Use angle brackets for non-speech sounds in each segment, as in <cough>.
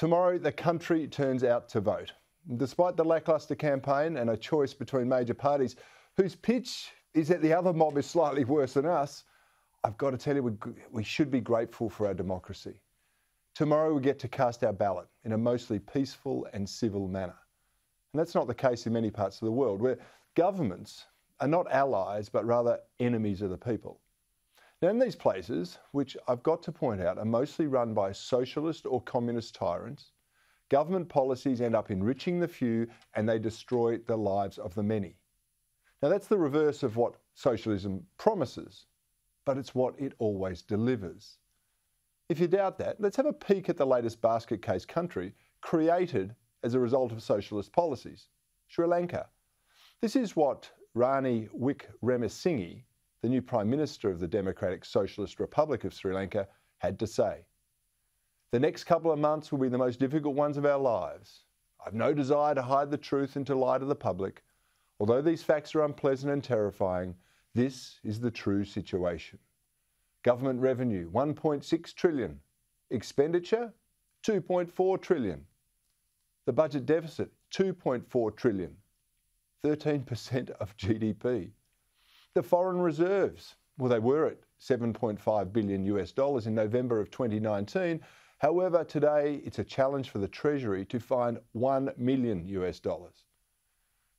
Tomorrow, the country turns out to vote. Despite the lacklustre campaign and a choice between major parties whose pitch is that the other mob is slightly worse than us, I've got to tell you, we should be grateful for our democracy. Tomorrow, we get to cast our ballot in a mostly peaceful and civil manner. And that's not the case in many parts of the world, where governments are not allies, but rather enemies of the people. Now, in these places, which I've got to point out are mostly run by socialist or communist tyrants, government policies end up enriching the few and they destroy the lives of the many. Now, that's the reverse of what socialism promises, but it's what it always delivers. If you doubt that, let's have a peek at the latest basket case country created as a result of socialist policies Sri Lanka. This is what Ranil Wickremesinghe, the new Prime Minister of the Democratic Socialist Republic of Sri Lanka, had to say. The next couple of months will be the most difficult ones of our lives. I've no desire to hide the truth and to lie to the public. Although these facts are unpleasant and terrifying, this is the true situation. Government revenue 1.6 trillion, expenditure 2.4 trillion. The budget deficit 2.4 trillion, 13% of GDP. The foreign reserves, well, they were at 7.5 billion US dollars in November of 2019. However, today it's a challenge for the Treasury to find 1 million US dollars.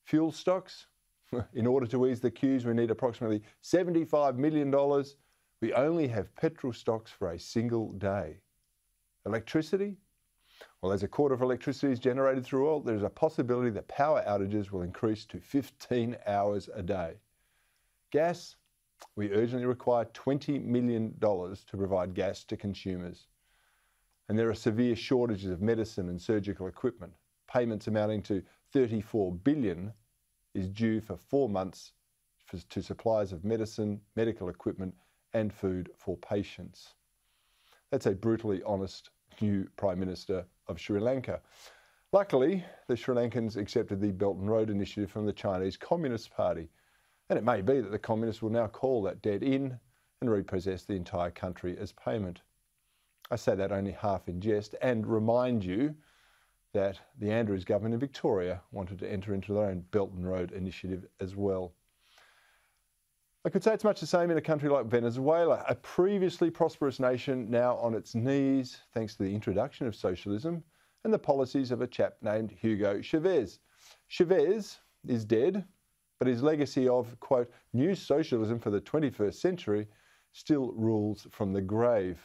Fuel stocks, <laughs> in order to ease the queues, we need approximately $75 million. We only have petrol stocks for a single day. Electricity? Well, as a quarter of electricity is generated through oil, there is a possibility that power outages will increase to 15 hours a day. Gas? We urgently require $20 million to provide gas to consumers. And there are severe shortages of medicine and surgical equipment. Payments amounting to 34 billion is due for four months to suppliers of medicine, medical equipment, and food for patients. That's a brutally honest new Prime Minister of Sri Lanka. Luckily, the Sri Lankans accepted the Belt and Road Initiative from the Chinese Communist Party, and it may be that the Communists will now call that debt in and repossess the entire country as payment. I say that only half in jest and remind you that the Andrews government in Victoria wanted to enter into their own Belt and Road Initiative as well. I could say it's much the same in a country like Venezuela, a previously prosperous nation now on its knees thanks to the introduction of socialism and the policies of a chap named Hugo Chavez. Chavez is dead, but his legacy of, quote, new socialism for the 21st century still rules from the grave.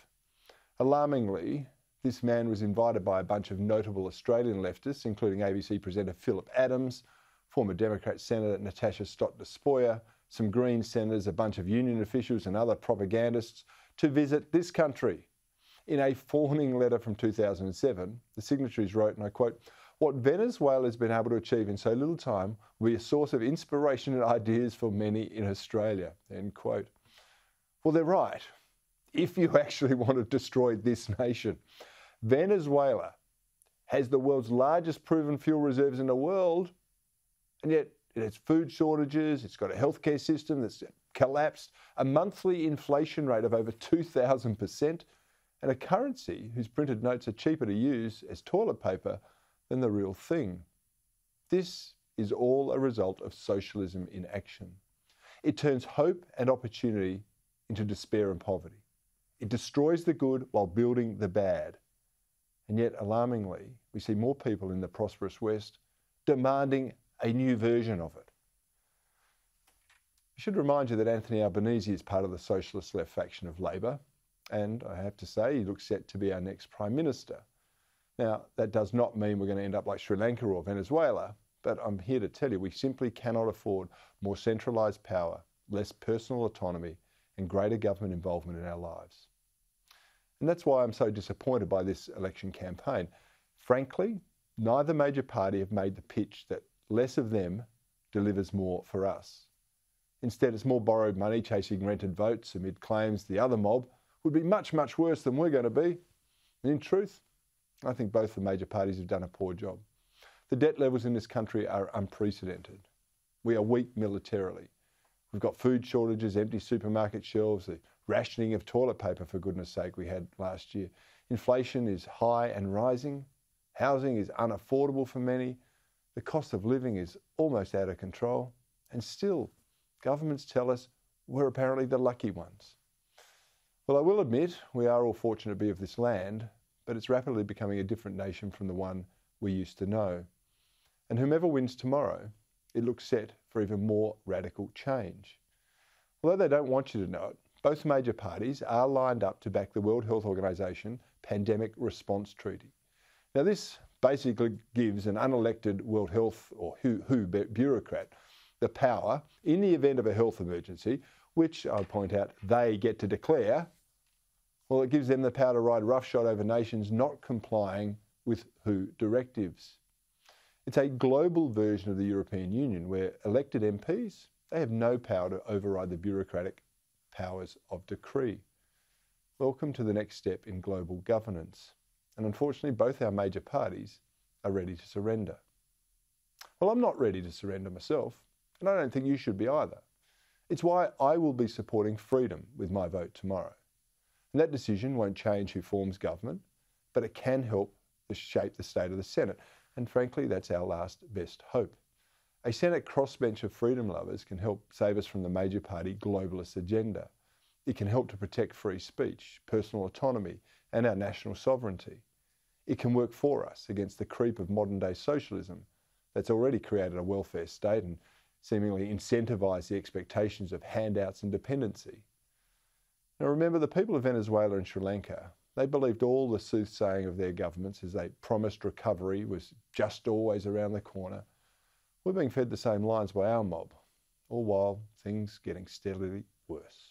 Alarmingly, this man was invited by a bunch of notable Australian leftists, including ABC presenter Philip Adams, former Democrat Senator Natasha Stott Despoja, some Green senators, a bunch of union officials, and other propagandists to visit this country. In a fawning letter from 2007, the signatories wrote, and I quote, What Venezuela has been able to achieve in so little time will be a source of inspiration and ideas for many in Australia. End quote. Well, they're right. If you <laughs> actually want to destroy this nation, Venezuela has the world's largest proven fuel reserves in the world, and yet it has food shortages, it's got a healthcare system that's collapsed, a monthly inflation rate of over 2,000%, and a currency whose printed notes are cheaper to use as toilet paper than the real thing. This is all a result of socialism in action. It turns hope and opportunity into despair and poverty. It destroys the good while building the bad. And yet, alarmingly, we see more people in the prosperous West demanding a new version of it. I should remind you that Anthony Albanese is part of the socialist left faction of Labor, and I have to say he looks set to be our next Prime Minister. Now, that does not mean we're going to end up like Sri Lanka or Venezuela, but I'm here to tell you we simply cannot afford more centralised power, less personal autonomy, and greater government involvement in our lives. And that's why I'm so disappointed by this election campaign. Frankly, neither major party have made the pitch that less of them delivers more for us. Instead, it's more borrowed money chasing rented votes amid claims the other mob would be much, much worse than we're going to be. And in truth, I think both the major parties have done a poor job. The debt levels in this country are unprecedented. We are weak militarily. We've got food shortages, empty supermarket shelves, the rationing of toilet paper, for goodness sake, we had last year. Inflation is high and rising, Housing is unaffordable for many. The cost of living is almost out of control. And still, governments tell us we're apparently the lucky ones. Well, I will admit we are all fortunate to be of this land, but it's rapidly becoming a different nation from the one we used to know. And whomever wins tomorrow, it looks set for even more radical change. Although they don't want you to know it, both major parties are lined up to back the World Health Organization Pandemic Response Treaty. Now, this basically gives an unelected World Health or WHO, WHO bureaucrat the power, in the event of a health emergency, which I'll point out they get to declare, well, it gives them the power to ride roughshod over nations not complying with WHO directives. It's a global version of the European Union where elected MPs they have no power to override the bureaucratic powers of decree. Welcome to the next step in global governance. And unfortunately, both our major parties are ready to surrender. Well, I'm not ready to surrender myself, and I don't think you should be either. It's why I will be supporting freedom with my vote tomorrow. And that decision won't change who forms government, but it can help to shape the state of the Senate. And frankly, that's our last best hope. A Senate crossbench of freedom lovers can help save us from the major party globalist agenda. It can help to protect free speech, personal autonomy, and our national sovereignty. It can work for us against the creep of modern day socialism that's already created a welfare state and seemingly incentivised the expectations of handouts and dependency. Now remember, the people of Venezuela and Sri Lanka, they believed all the soothsaying of their governments as they promised recovery was just always around the corner. We're being fed the same lines by our mob, all while things getting steadily worse.